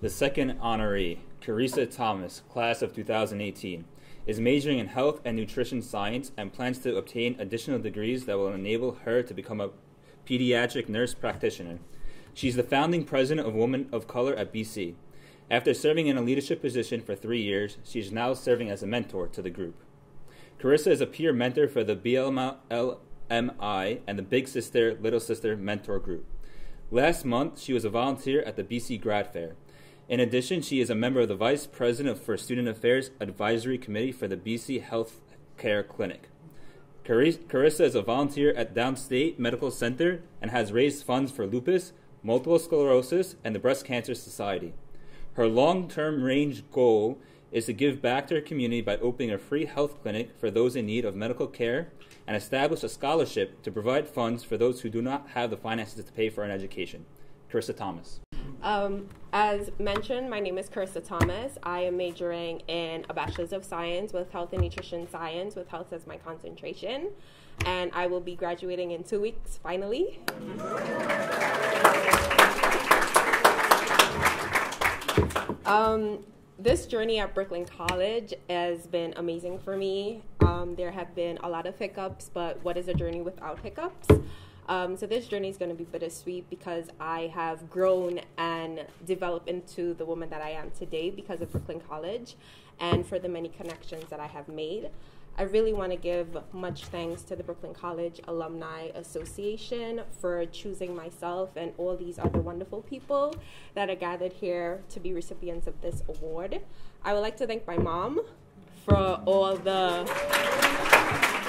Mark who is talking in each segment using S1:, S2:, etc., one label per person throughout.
S1: The second honoree, Kerissa Thomas, class of 2018, is majoring in health and nutrition science and plans to obtain additional degrees that will enable her to become a pediatric nurse practitioner. She's the founding president of Women of Color at BC. After serving in a leadership position for three years, she is now serving as a mentor to the group. Kerissa is a peer mentor for the BLMI and the Big Sister, Little Sister mentor group. Last month, she was a volunteer at the BC Grad Fair. In addition, she is a member of the Vice President for Student Affairs Advisory Committee for the BC Health Care Clinic. Kerissa is a volunteer at Downstate Medical Center and has raised funds for lupus, multiple sclerosis, and the Breast Cancer Society. Her long term range goal is to give back to her community by opening a free health clinic for those in need of medical care and establish a scholarship to provide funds for those who do not have the finances to pay for an education. Kerissa Thomas.
S2: Um, as mentioned, my name is Kerissa Thomas. I am majoring in a Bachelor's of Science with Health and Nutrition Science, with health as my concentration. And I will be graduating in two weeks, finally. Um, this journey at Brooklyn College has been amazing for me. Um, there have been a lot of hiccups, but what is a journey without hiccups? Um, so this journey is going to be bittersweet because I have grown and developed into the woman that I am today because of Brooklyn College and for the many connections that I have made. I really want to give much thanks to the Brooklyn College Alumni Association for choosing myself and all these other wonderful people that are gathered here to be recipients of this award. I would like to thank my mom for all the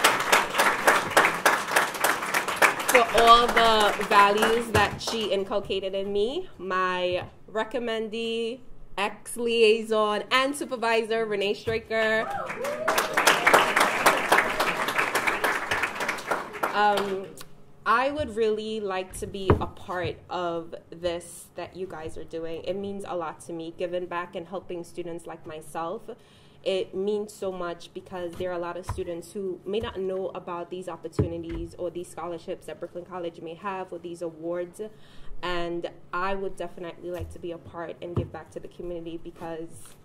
S2: for all the values that she inculcated in me. My recommendee, ex liaison, and supervisor, Renee Straker. Um, I would really like to be a part of this that you guys are doing. It means a lot to me, giving back and helping students like myself. It means so much because there are a lot of students who may not know about these opportunities or these scholarships that Brooklyn College may have or these awards. And I would definitely like to be a part and give back to the community because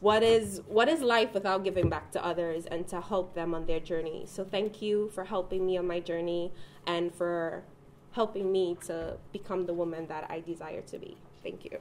S2: what is what is life without giving back to others and to help them on their journey? So thank you for helping me on my journey and for helping me to become the woman that i desire to be. Thank you